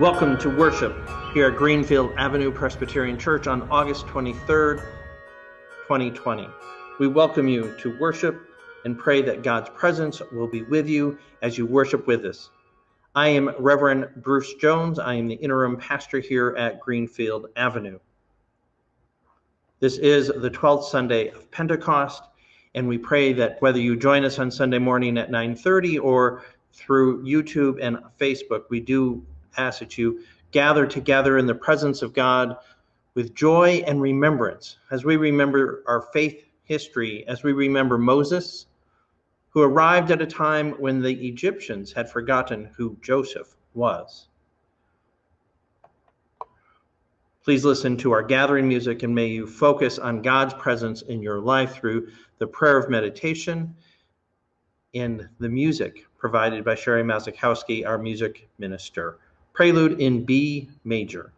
Welcome to worship here at Greenfield Avenue Presbyterian Church on August 23rd, 2020. We welcome you to worship and pray that God's presence will be with you as you worship with us. I am Reverend Bruce Jones. I am the interim pastor here at Greenfield Avenue. This is the 12th Sunday of Pentecost, and we pray that whether you join us on Sunday morning at 9:30 or through YouTube and Facebook, we do ask that you gather together in the presence of God with joy and remembrance as we remember our faith history, as we remember Moses, who arrived at a time when the Egyptians had forgotten who Joseph was. Please listen to our gathering music and may you focus on God's presence in your life through the prayer of meditation and the music provided by Sheri Masiakowski, our music minister. Prelude in B major.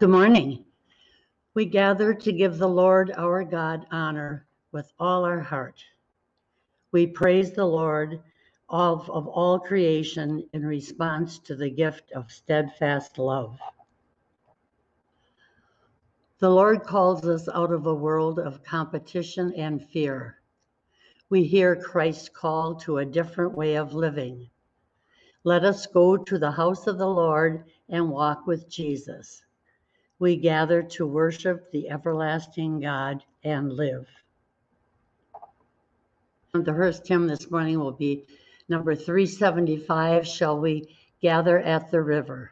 Good morning. We gather to give the Lord our God honor with all our heart. We praise the Lord of, of all creation in response to the gift of steadfast love. The Lord calls us out of a world of competition and fear. We hear Christ's call to a different way of living. Let us go to the house of the Lord and walk with Jesus we gather to worship the everlasting God and live. The first hymn this morning will be number 375 Shall We Gather at the River?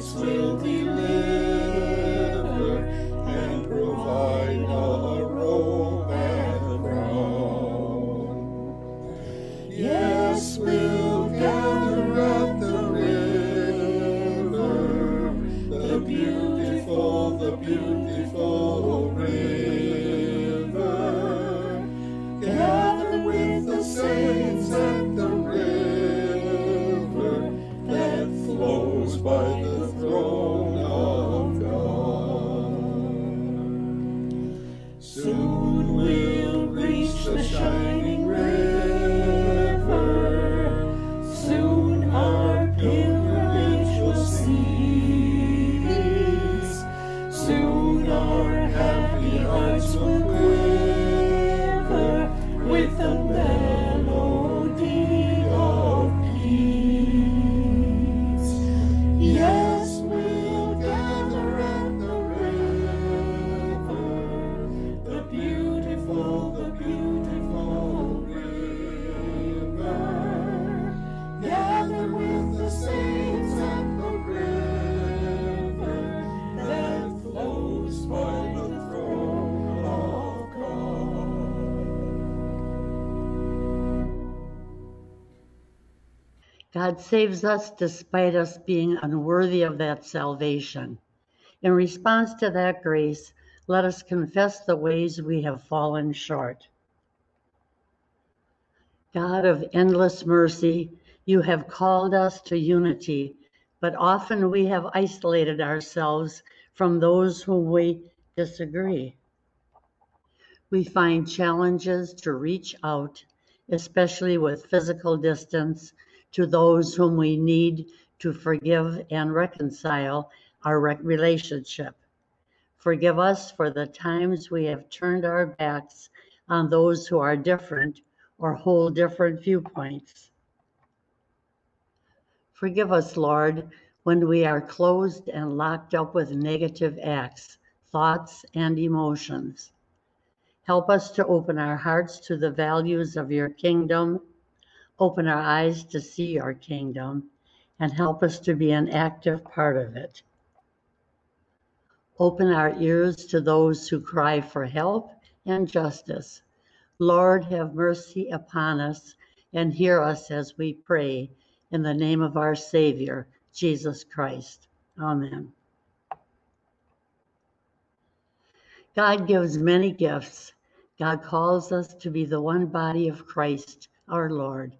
spirits will be God saves us despite us being unworthy of that salvation. In response to that grace, let us confess the ways we have fallen short. God of endless mercy, you have called us to unity, but often we have isolated ourselves from those whom we disagree. We find challenges to reach out, especially with physical distance, to those whom we need to forgive and reconcile our relationship. Forgive us for the times we have turned our backs on those who are different or hold different viewpoints. Forgive us, Lord, when we are closed and locked up with negative acts, thoughts, and emotions. Help us to open our hearts to the values of your kingdom, open our eyes to see your kingdom, and help us to be an active part of it. Open our ears to those who cry for help and justice. Lord, have mercy upon us and hear us as we pray in the name of our Savior, Jesus Christ. Amen. God gives many gifts. God calls us to be the one body of Christ, our Lord.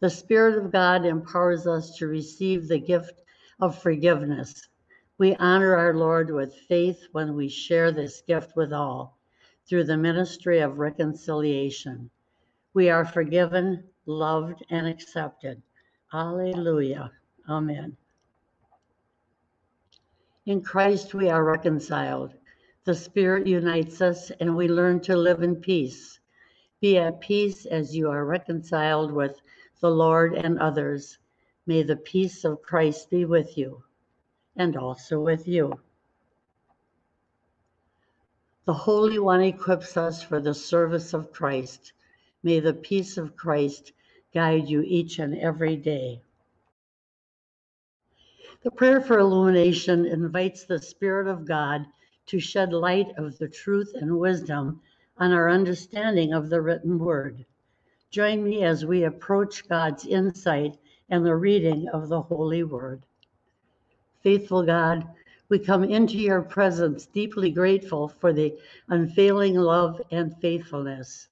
The Spirit of God empowers us to receive the gift of forgiveness. We honor our Lord with faith when we share this gift with all through the ministry of reconciliation. We are forgiven, loved, and accepted. Alleluia. Amen. In Christ, we are reconciled. The Spirit unites us, and we learn to live in peace. Be at peace as you are reconciled with the Lord and others. May the peace of Christ be with you and also with you. The Holy One equips us for the service of Christ. May the peace of Christ guide you each and every day. The prayer for illumination invites the Spirit of God to shed light of the truth and wisdom on our understanding of the written word. Join me as we approach God's insight and the reading of the Holy Word. Faithful God, we come into your presence deeply grateful for the unfailing love and faithfulness.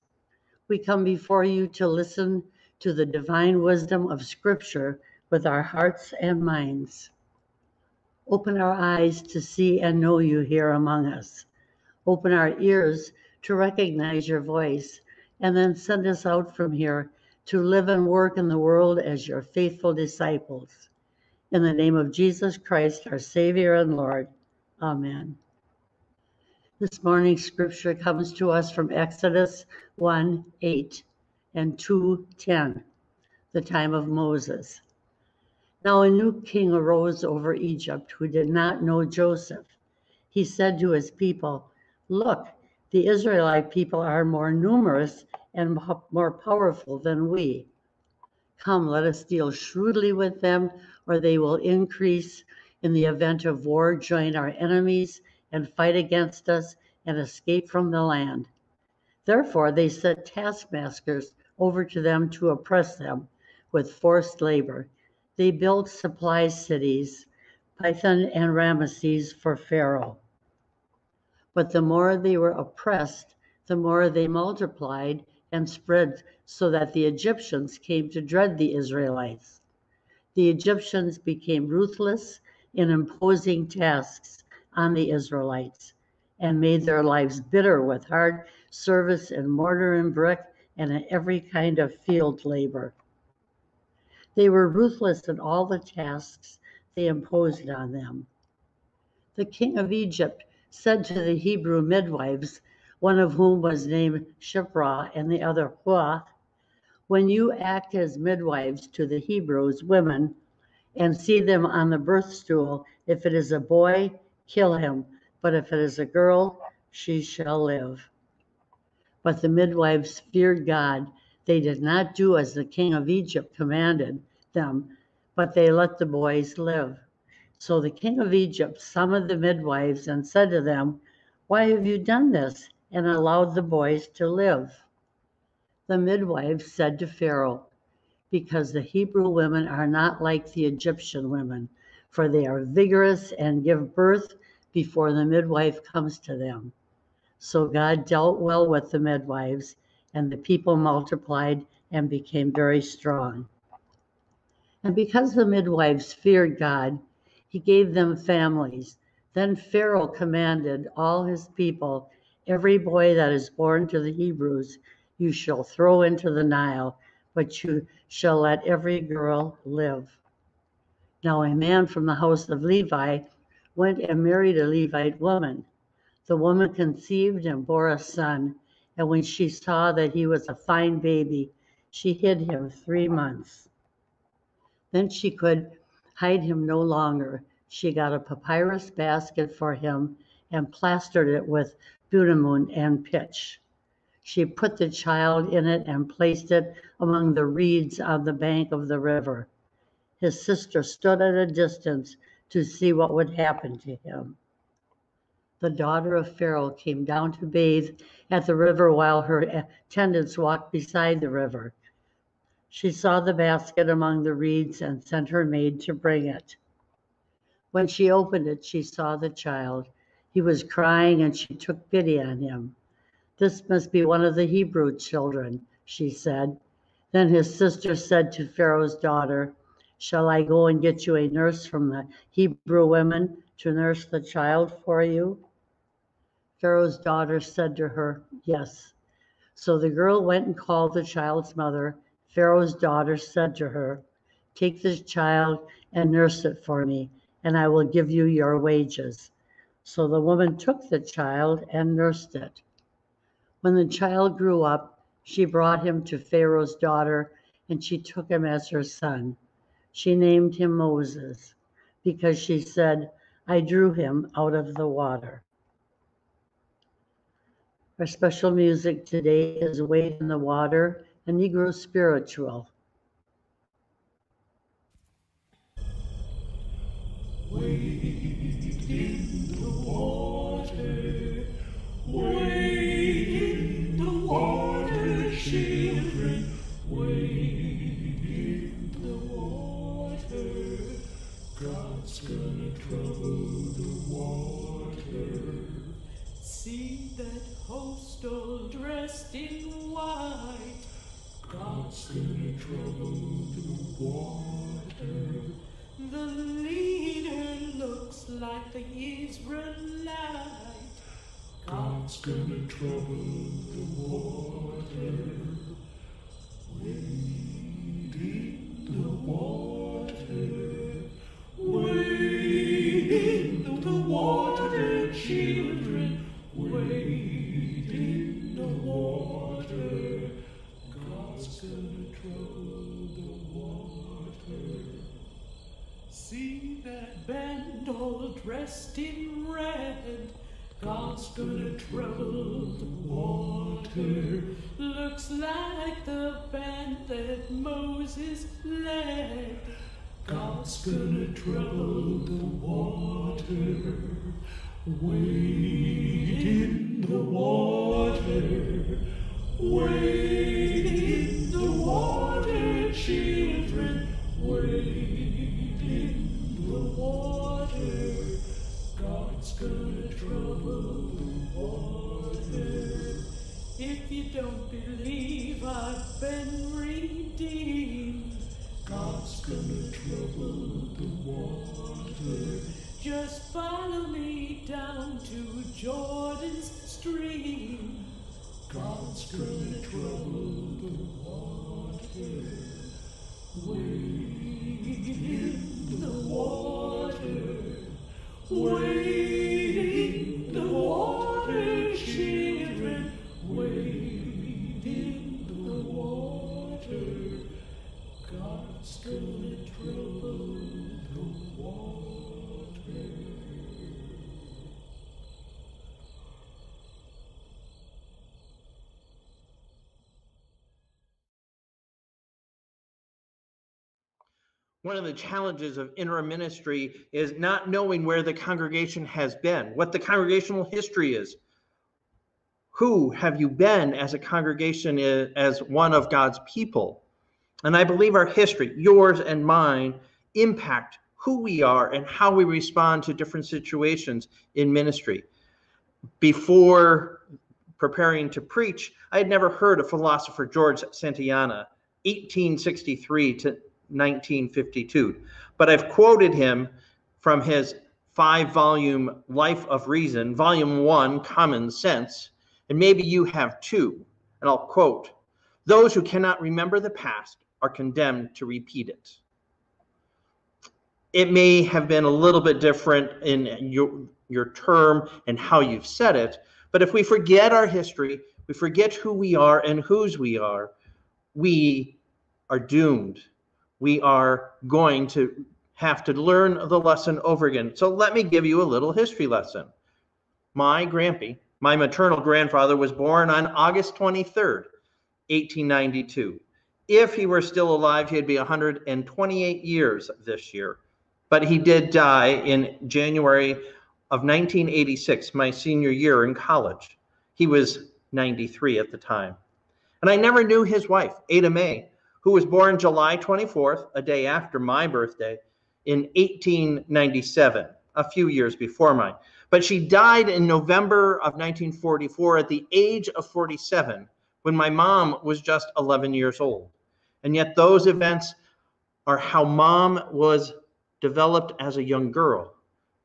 We come before you to listen to the divine wisdom of Scripture with our hearts and minds. Open our eyes to see and know you here among us. Open our ears to recognize your voice, and then send us out from here to live and work in the world as your faithful disciples. In the name of Jesus Christ, our Savior and Lord. Amen. This morning's scripture comes to us from Exodus 1 8 and 2 10, the time of Moses. Now a new king arose over Egypt who did not know Joseph. He said to his people, Look, the Israelite people are more numerous and more powerful than we. Come, let us deal shrewdly with them, or they will increase in the event of war, join our enemies, and fight against us and escape from the land. Therefore, they set taskmasters over to them to oppress them with forced labor. They built supply cities, Pithom and Ramesses for Pharaoh. But the more they were oppressed, the more they multiplied and spread so that the Egyptians came to dread the Israelites. The Egyptians became ruthless in imposing tasks on the Israelites and made their lives bitter with hard service in mortar and brick and in every kind of field labor. They were ruthless in all the tasks they imposed on them. The king of Egypt said to the Hebrew midwives, one of whom was named Shiphrah and the other Puah, when you act as midwives to the Hebrews women and see them on the birth stool, if it is a boy, kill him, but if it is a girl, she shall live. But the midwives feared God. They did not do as the king of Egypt commanded them, but they let the boys live. So the king of Egypt summoned the midwives and said to them, Why have you done this? and allowed the boys to live. The midwives said to Pharaoh, Because the Hebrew women are not like the Egyptian women, for they are vigorous and give birth before the midwife comes to them. So God dealt well with the midwives, and the people multiplied and became very strong. And because the midwives feared God, he gave them families. Then Pharaoh commanded all his people Every boy that is born to the Hebrews you shall throw into the Nile, but you shall let every girl live. Now a man from the house of Levi went and married a Levite woman. The woman conceived and bore a son, and when she saw that he was a fine baby, she hid him three months. Then she could hide him no longer. She got a papyrus basket for him and plastered it with bitumen and pitch. She put the child in it and placed it among the reeds on the bank of the river. His sister stood at a distance to see what would happen to him. The daughter of Pharaoh came down to bathe at the river while her attendants walked beside the river. She saw the basket among the reeds and sent her maid to bring it. When she opened it, she saw the child he was crying and she took pity on him. This must be one of the Hebrew children, she said. Then his sister said to Pharaoh's daughter, Shall I go and get you a nurse from the Hebrew women to nurse the child for you? Pharaoh's daughter said to her, Yes. So the girl went and called the child's mother. Pharaoh's daughter said to her, Take this child and nurse it for me, and I will give you your wages. So the woman took the child and nursed it. When the child grew up, she brought him to Pharaoh's daughter, and she took him as her son. She named him Moses, because she said, I drew him out of the water. Our special music today is Wade in the Water, a Negro spiritual. The leader looks like the Israelite. God's gonna trouble the water. One of the challenges of interim ministry is not knowing where the congregation has been, what the congregational history is. Who have you been as a congregation, eh, as one of God's people? And I believe our history, yours and mine, impact who we are and how we respond to different situations in ministry. Before preparing to preach, I had never heard of philosopher George Santayana, 1863 to 1952. But I've quoted him from his five volume Life of Reason, volume one, Common Sense, and maybe you have too. And I'll quote Those who cannot remember the past are condemned to repeat it. It may have been a little bit different in your, your term and how you've said it, but if we forget our history, we forget who we are and whose we are, we are doomed. We are going to have to learn the lesson over again. So let me give you a little history lesson. My grampy, my maternal grandfather, was born on August 23rd, 1892. If he were still alive, he'd be 128 years this year. But he did die in January of 1986, my senior year in college. He was 93 at the time. And I never knew his wife, Ada May, who was born July 24th, a day after my birthday, in 1897, a few years before mine. But she died in November of 1944 at the age of 47 when my mom was just 11 years old. And yet, those events are how mom was developed as a young girl.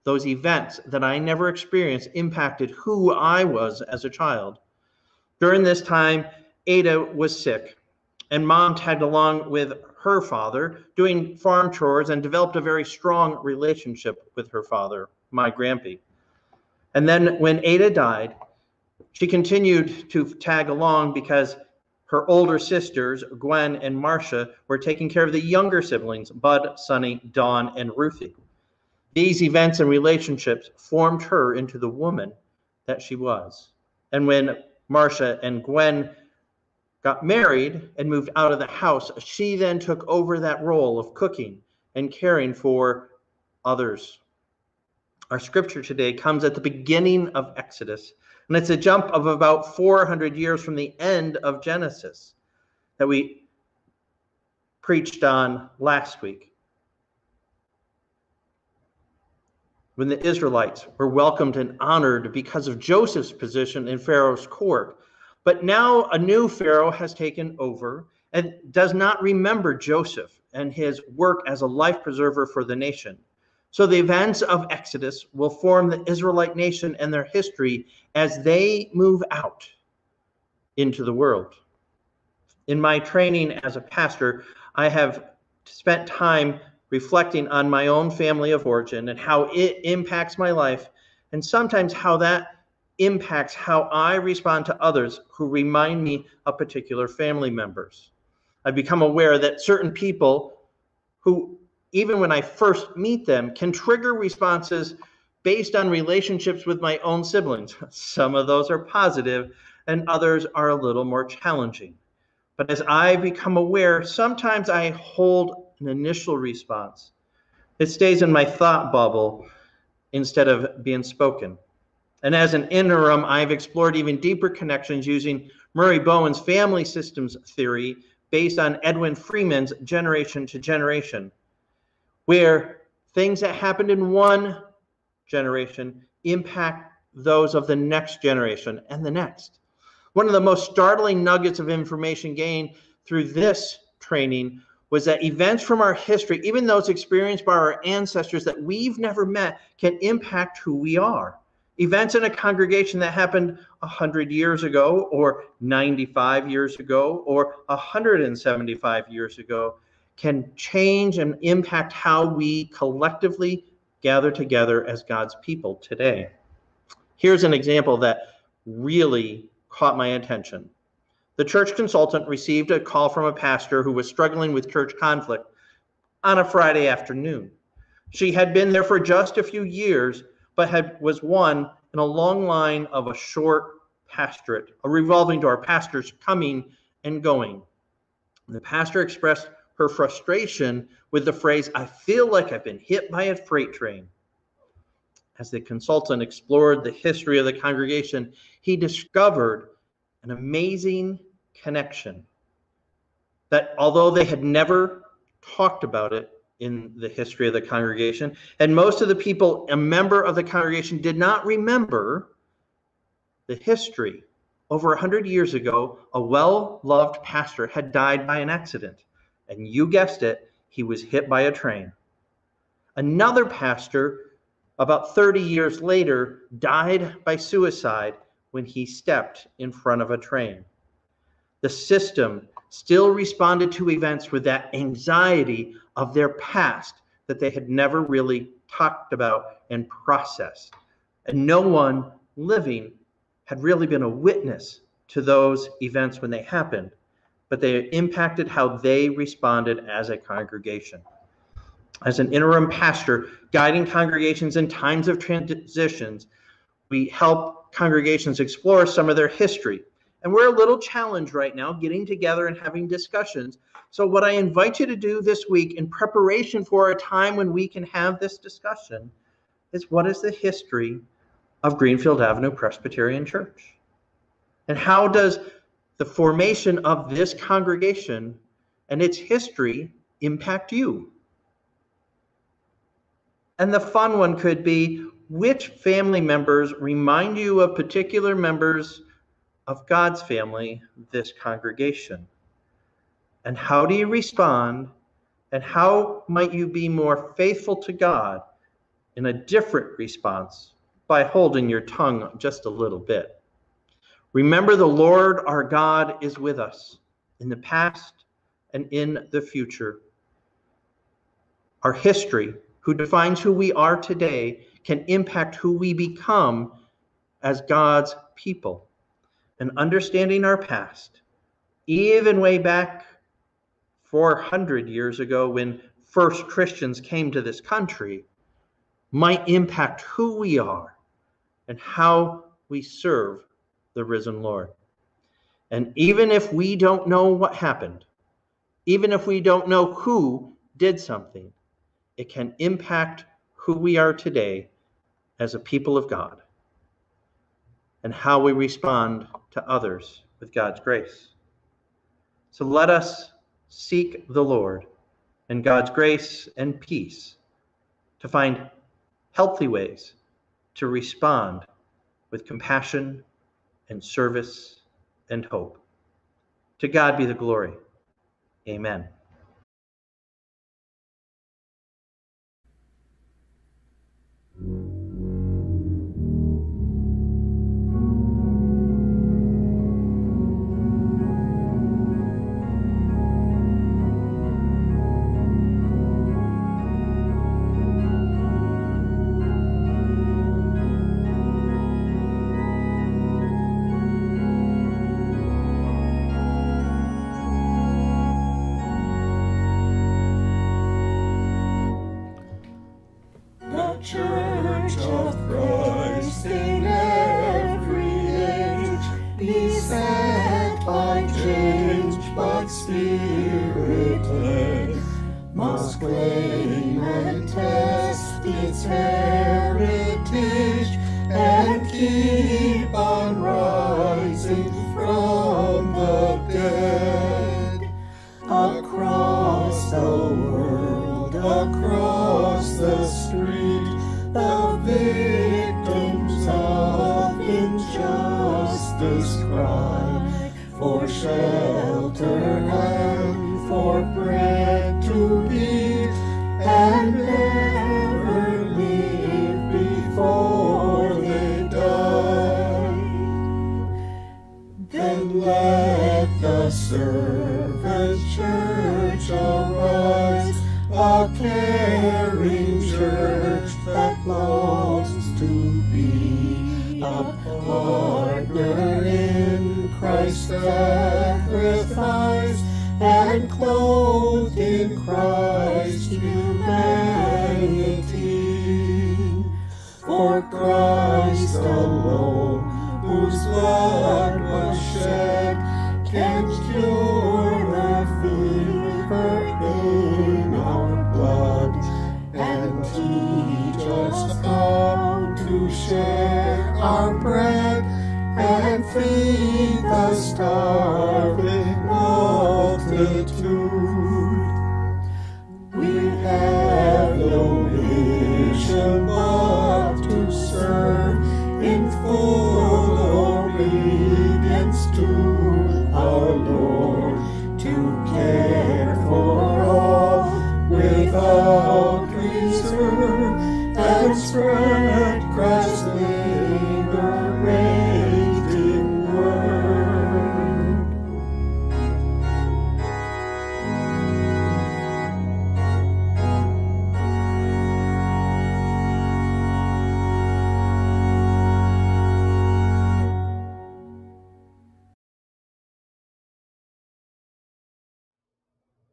Those events that I never experienced impacted who I was as a child. During this time, Ada was sick, and mom tagged along with her father doing farm chores and developed a very strong relationship with her father, my grampy. And then when Ada died, she continued to tag along because her older sisters, Gwen and Marcia, were taking care of the younger siblings, Bud, Sonny, Dawn, and Ruthie. These events and relationships formed her into the woman that she was. And when Marcia and Gwen got married and moved out of the house, she then took over that role of cooking and caring for others. Our scripture today comes at the beginning of Exodus, and it's a jump of about 400 years from the end of Genesis that we preached on last week. When the Israelites were welcomed and honored because of Joseph's position in Pharaoh's court but now a new Pharaoh has taken over and does not remember Joseph and his work as a life preserver for the nation. So the events of Exodus will form the Israelite nation and their history as they move out into the world. In my training as a pastor, I have spent time reflecting on my own family of origin and how it impacts my life, and sometimes how that impacts how I respond to others who remind me of particular family members. I've become aware that certain people who, even when I first meet them, can trigger responses based on relationships with my own siblings. Some of those are positive, and others are a little more challenging. But as I become aware, sometimes I hold an initial response. It stays in my thought bubble instead of being spoken. And as an interim, I've explored even deeper connections using Murray Bowen's family systems theory based on Edwin Friedman's generation to generation, where things that happened in one generation impact those of the next generation and the next. One of the most startling nuggets of information gained through this training was that events from our history, even those experienced by our ancestors that we've never met, can impact who we are events in a congregation that happened 100 years ago or 95 years ago or 175 years ago can change and impact how we collectively gather together as God's people today. Here's an example that really caught my attention. The church consultant received a call from a pastor who was struggling with church conflict on a Friday afternoon. She had been there for just a few years but had was one in a long line of a short pastorate, a revolving door, pastors coming and going. The pastor expressed her frustration with the phrase, I feel like I've been hit by a freight train. As the consultant explored the history of the congregation, he discovered an amazing connection that although they had never talked about it, in the history of the congregation. And most of the people, a member of the congregation, did not remember the history. Over 100 years ago, a well loved pastor had died by an accident. And you guessed it, he was hit by a train. Another pastor, about 30 years later, died by suicide when he stepped in front of a train. The system still responded to events with that anxiety of their past that they had never really talked about and processed. And no one living had really been a witness to those events when they happened, but they impacted how they responded as a congregation. As an interim pastor, guiding congregations in times of transitions, we help congregations explore some of their history. And we're a little challenged right now getting together and having discussions. So, what I invite you to do this week in preparation for a time when we can have this discussion is what is the history of Greenfield Avenue Presbyterian Church? And how does the formation of this congregation and its history impact you? And the fun one could be which family members remind you of particular members of God's family, this congregation? And how do you respond? And how might you be more faithful to God in a different response by holding your tongue just a little bit. Remember, the Lord our God is with us in the past and in the future. Our history, who defines who we are today, can impact who we become as God's people. And understanding our past, even way back 400 years ago when first Christians came to this country, might impact who we are and how we serve the risen Lord. And even if we don't know what happened, even if we don't know who did something, it can impact who we are today as a people of God and how we respond to others with God's grace. So let us seek the Lord and God's grace and peace to find healthy ways to respond with compassion and service and hope. To God be the glory. Amen.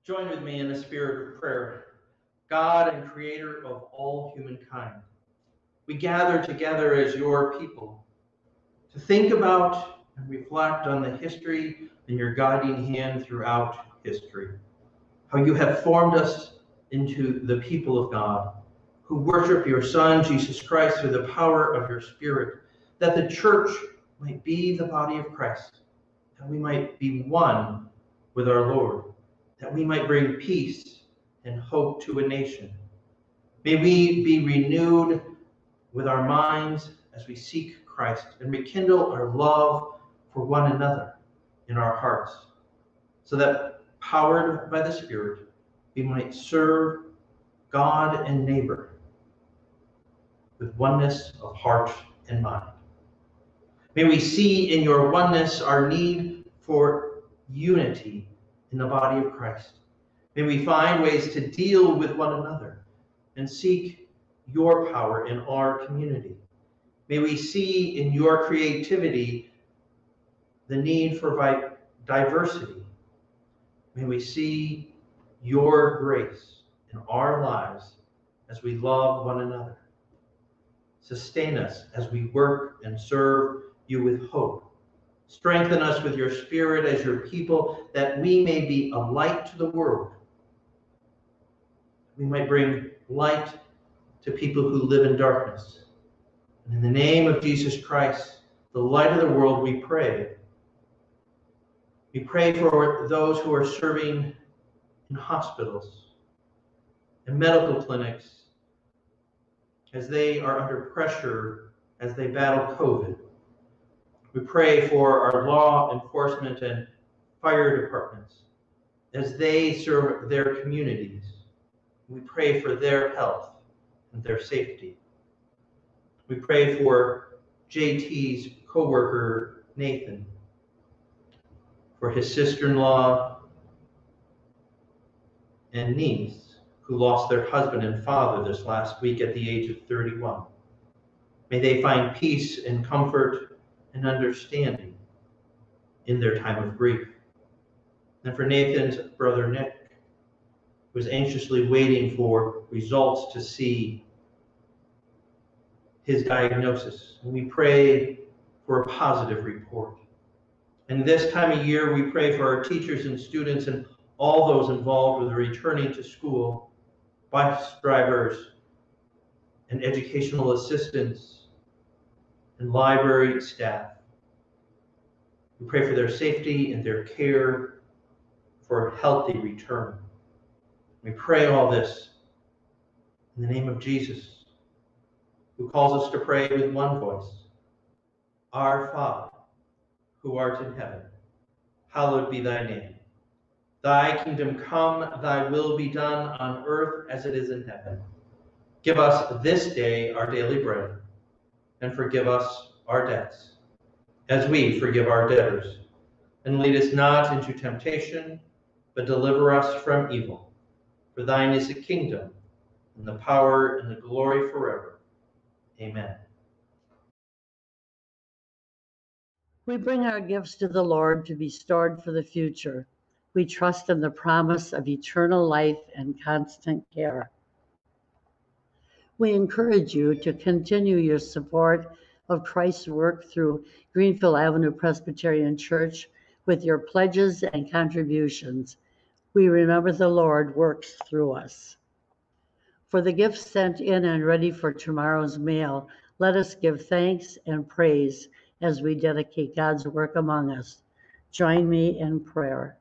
Join with me in a spirit of prayer. God and creator of all humankind, we gather together as your people to think about and reflect on the history and your guiding hand throughout history. How you have formed us into the people of God who worship your Son, Jesus Christ, through the power of your Spirit, that the church might be the body of Christ, that we might be one with our Lord that we might bring peace and hope to a nation. May we be renewed with our minds as we seek Christ and rekindle our love for one another in our hearts, so that, powered by the Spirit, we might serve God and neighbor with oneness of heart and mind. May we see in your oneness our need for unity in the body of Christ. May we find ways to deal with one another and seek your power in our community. May we see in your creativity the need for diversity. May we see your grace in our lives as we love one another. Sustain us as we work and serve you with hope Strengthen us with your spirit as your people, that we may be a light to the world. We might bring light to people who live in darkness. And in the name of Jesus Christ, the light of the world, we pray. We pray for those who are serving in hospitals and medical clinics as they are under pressure as they battle COVID. We pray for our law enforcement and fire departments as they serve their communities. We pray for their health and their safety. We pray for JT's coworker, Nathan, for his sister-in-law and niece who lost their husband and father this last week at the age of 31. May they find peace and comfort and understanding in their time of grief. And for Nathan's brother Nick, who is anxiously waiting for results to see his diagnosis. And we pray for a positive report. And this time of year, we pray for our teachers and students and all those involved with returning to school, bus drivers, and educational assistants, and library staff. We pray for their safety and their care for a healthy return. We pray all this in the name of Jesus, who calls us to pray with one voice Our Father, who art in heaven, hallowed be thy name. Thy kingdom come, thy will be done on earth as it is in heaven. Give us this day our daily bread, and forgive us our debts, as we forgive our debtors. And lead us not into temptation, but deliver us from evil. For thine is the kingdom, and the power, and the glory forever. Amen. We bring our gifts to the Lord to be stored for the future. We trust in the promise of eternal life and constant care. We encourage you to continue your support of Christ's work through Greenfield Avenue Presbyterian Church with your pledges and contributions. We remember the Lord works through us. For the gifts sent in and ready for tomorrow's mail, let us give thanks and praise as we dedicate God's work among us. Join me in prayer.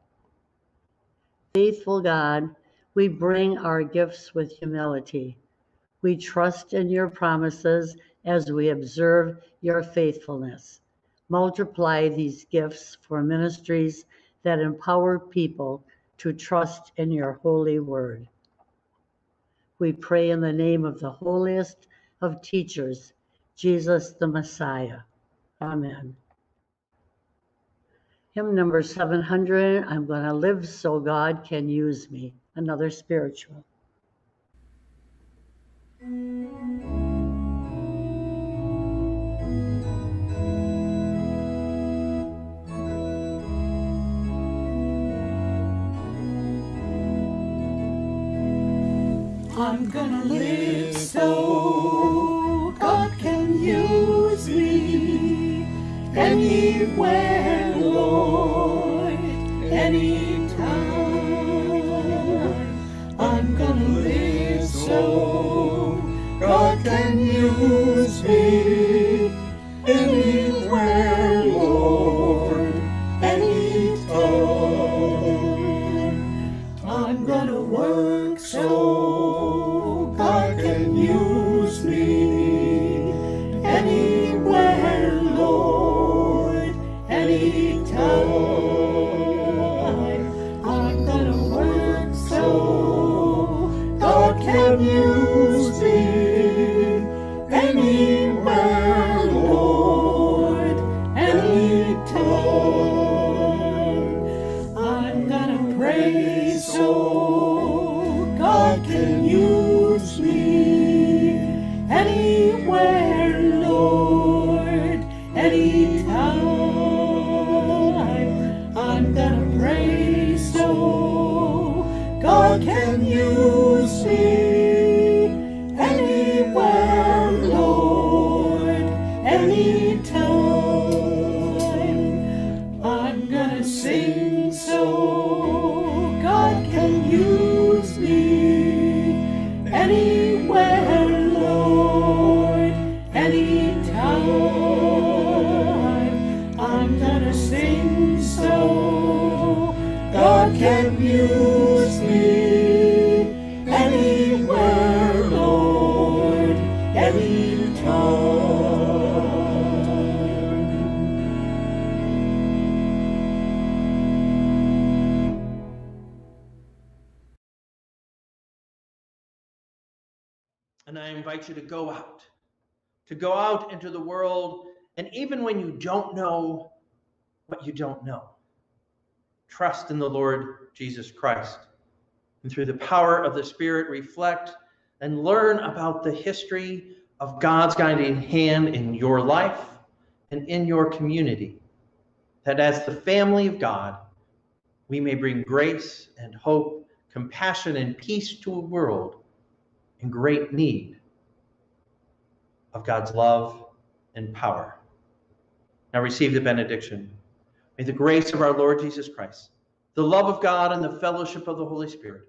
Faithful God, we bring our gifts with humility. We trust in your promises as we observe your faithfulness. Multiply these gifts for ministries that empower people to trust in your holy word. We pray in the name of the holiest of teachers, Jesus the Messiah. Amen. Hymn number 700 I'm going to live so God can use me. Another spiritual. I'm gonna live so. God can use me anywhere, Lord, go out, to go out into the world. And even when you don't know what you don't know, trust in the Lord Jesus Christ. And through the power of the Spirit, reflect and learn about the history of God's guiding hand in your life and in your community. That as the family of God, we may bring grace and hope, compassion and peace to a world in great need of God's love and power. Now receive the benediction. May the grace of our Lord Jesus Christ, the love of God, and the fellowship of the Holy Spirit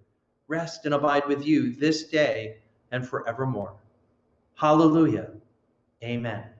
rest and abide with you this day and forevermore. Hallelujah. Amen.